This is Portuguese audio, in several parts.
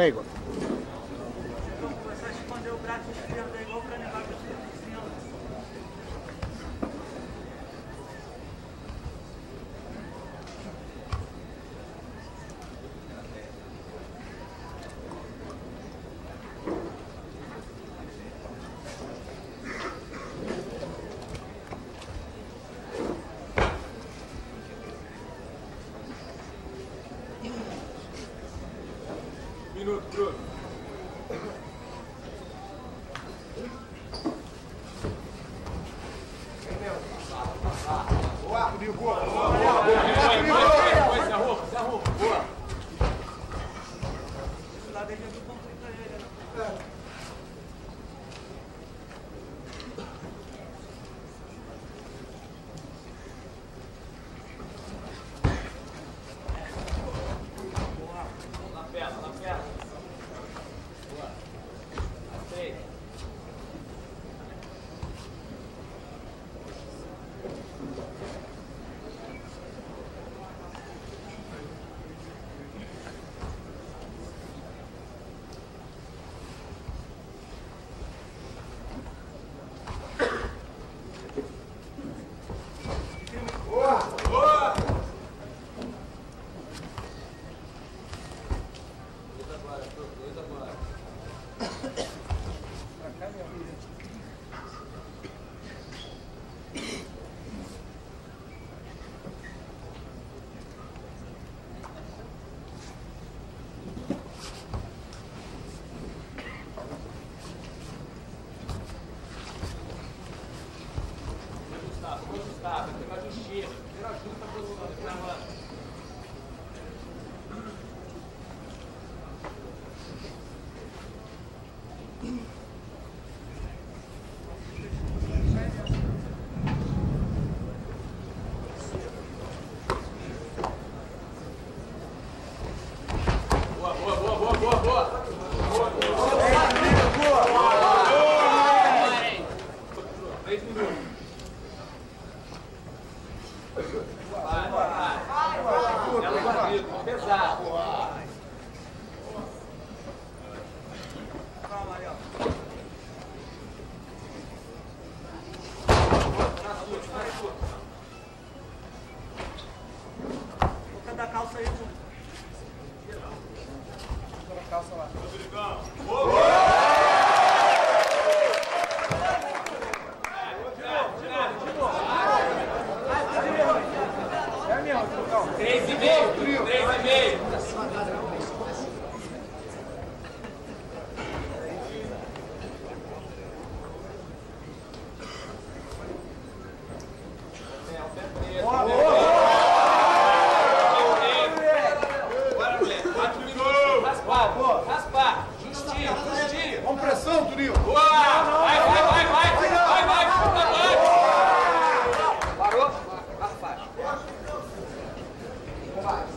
Prego. Убегу! Estado, primeiro a Justiça, primeiro Junta Produção. Bye-bye.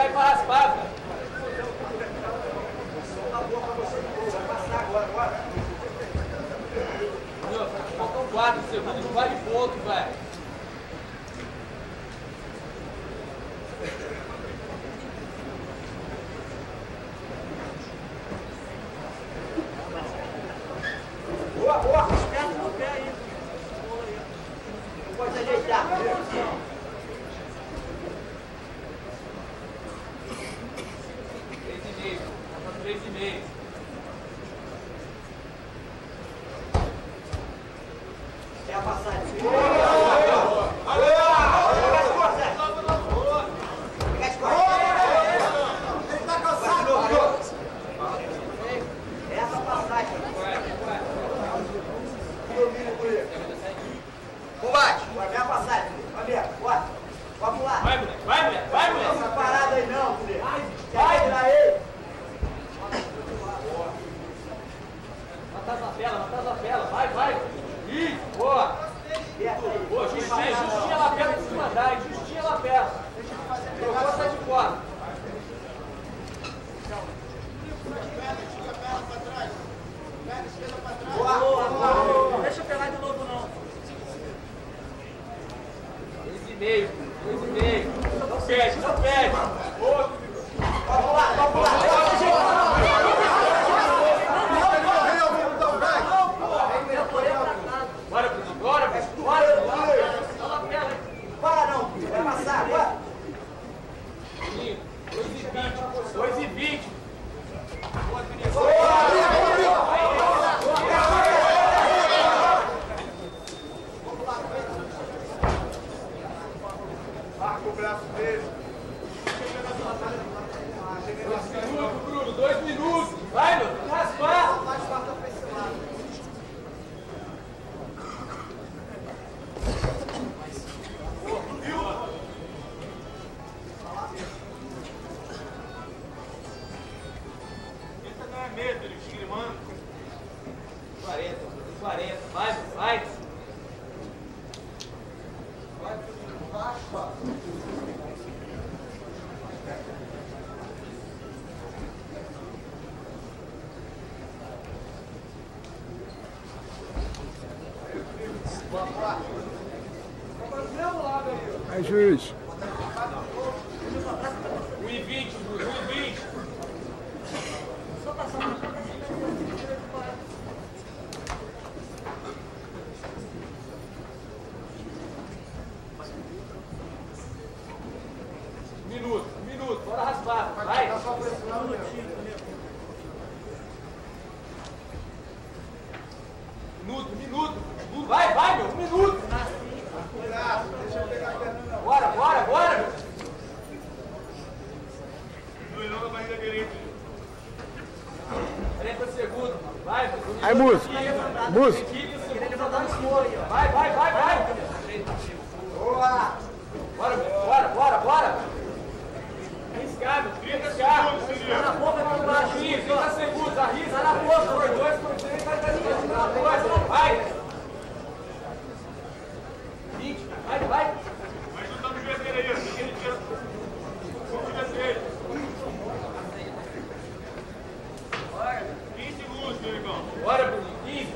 vai pra raspar, cara. Faltam quatro segundos, vale ponto, velho. Boa, boa, os pés no pé aí. Não pode ajeitar. Juiz. mais é à segundo. Vai, Aí, músico. Músico. Vai, vai, vai, vai. Boa. Bora, bora, bora, bora. Arriscado. 30 segundos, Tá na boca, vai pra 30 segundos. Arrisca. Tá na boca. Por dois, por três, vai pra cima.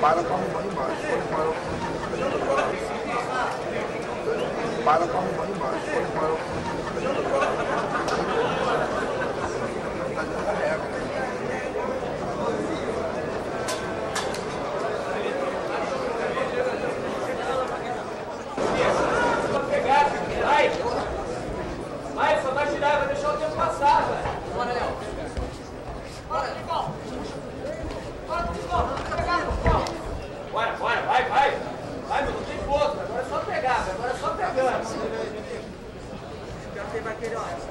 Para com arrumar embaixo. Para com arrumar embaixo. Para para arrumar embaixo. Queiroz.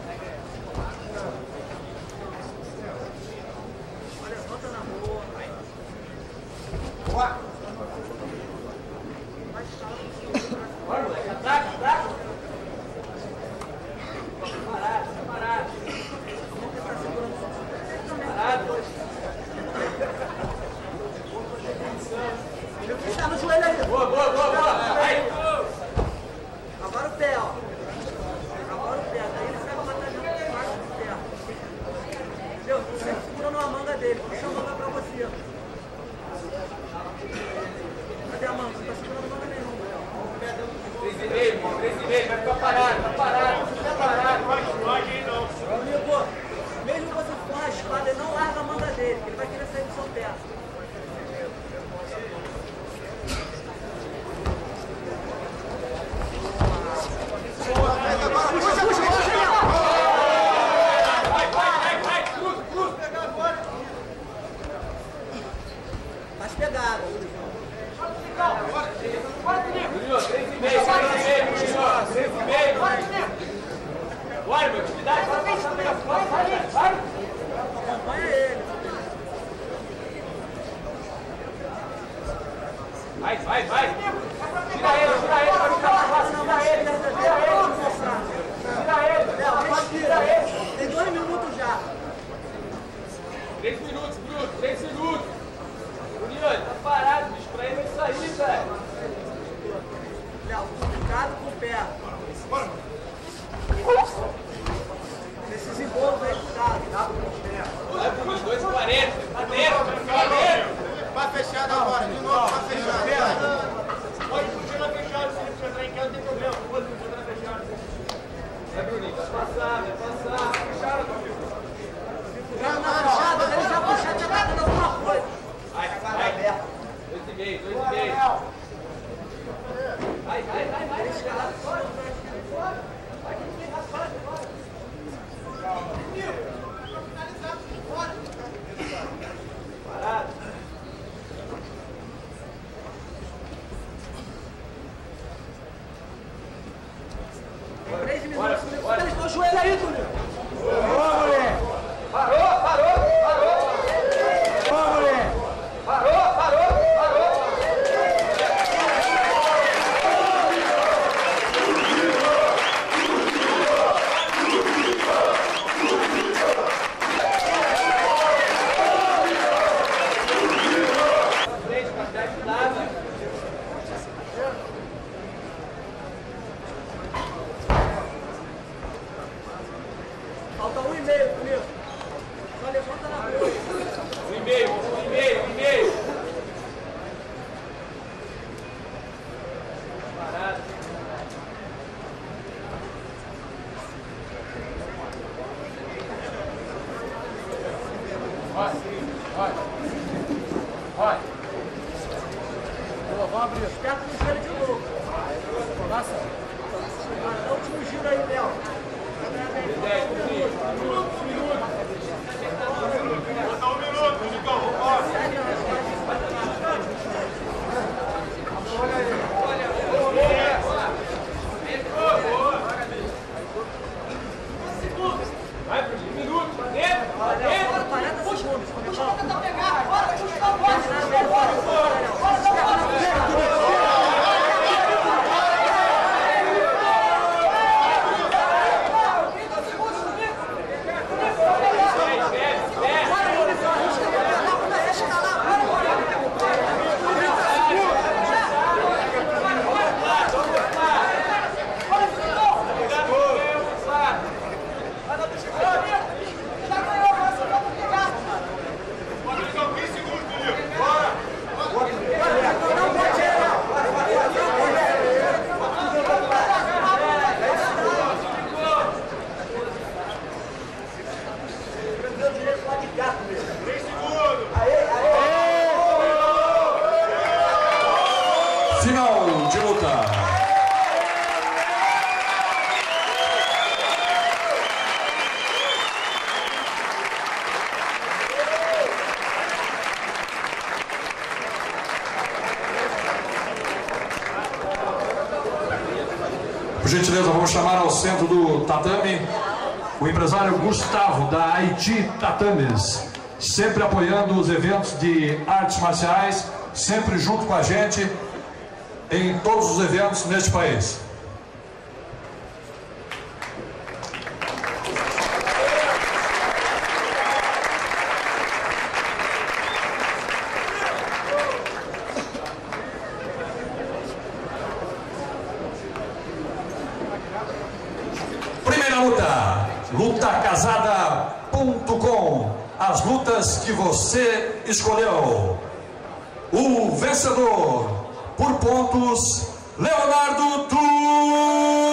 3 minutos, Bruno, 3 segundos. Bruninho, tá parado, bicho, pra ele é sair, velho. Léo, complicado com o pé. Bora, Nesses embolos aí, cuidado, dá com o pé. Vai Bruno, 2,40, tá dentro, tá dentro. Vai fechado agora, de novo, vai fechado. Pode continuar fechado, se ele entrar em casa, não tem problema. Pode continuar fechado. Vai, Bruninho, vai passar, vai passar. meio, dois e meio. Vai, vai, vai, vai. Vai, vai. Vai. Vou abrir. Fica com o cheiro de novo. Passa. Marca o último giro aí, Léo. Segundos. Puxa pra Por gentileza, vamos chamar ao centro do tatame o empresário Gustavo, da Haiti Tatames, sempre apoiando os eventos de artes marciais, sempre junto com a gente em todos os eventos neste país. lutacasada.com. As lutas que você escolheu. O vencedor, por pontos, Leonardo Tu.